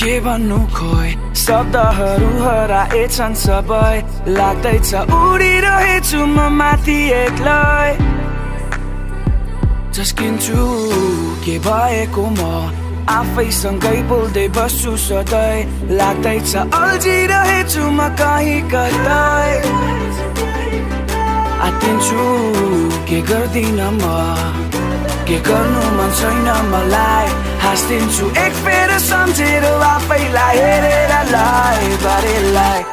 के भन्नु खोइ? शब्दहरू हराएछन् सबै। लाग्दैछ उडिरहेछु म माथि एक्लै। झस्किन्छु के भएको म? आफैसँगै बोल्दै बस्छु सधैँ। लाग्दैछ अल्झिरहेछु म कहीँ कतै। आतिन्छु के गर्दिन म? के गर्नु मन छैन मलाई? हाँसिदिन्छु एक फेर सम्झेर baila, eres la lie, body lie,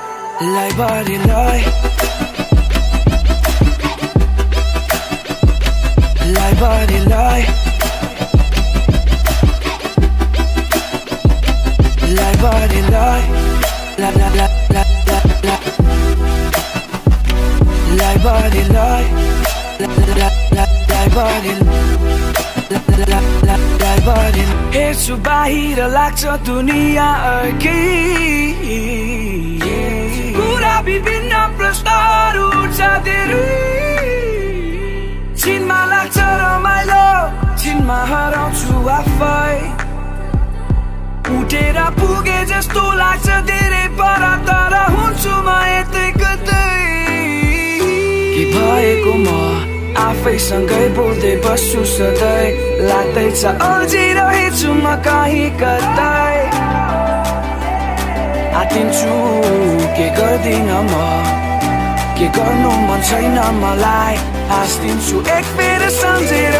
lie, body lie. Lie, body lie. Lie, body lie. La, la, la, la, la, la. Lie, body lie. La, la, la, la, lie, body lie. हेर्छु बाहिर लाग्छ दुनियाँ अर्कै। कुरा विभिन्न प्रश्नहरू उठ्छ धेरै। छिनमा लाग्छ रमाइलो छिनमा हराउँछु आफै। उठेर पुगे जस्तो लाग्छ धेरै पर तर हुन्छु म यतै कतै। भएको म आफैसँगै बोल्दै बस्छु सधैँ लाग्दैछ अल्झिरहेछु म कहीँ कतै आतिन्छु के गर्दिन म के गर्नु मन छैन मलाई हाँसिदिन्छु एक फेर सम्झेर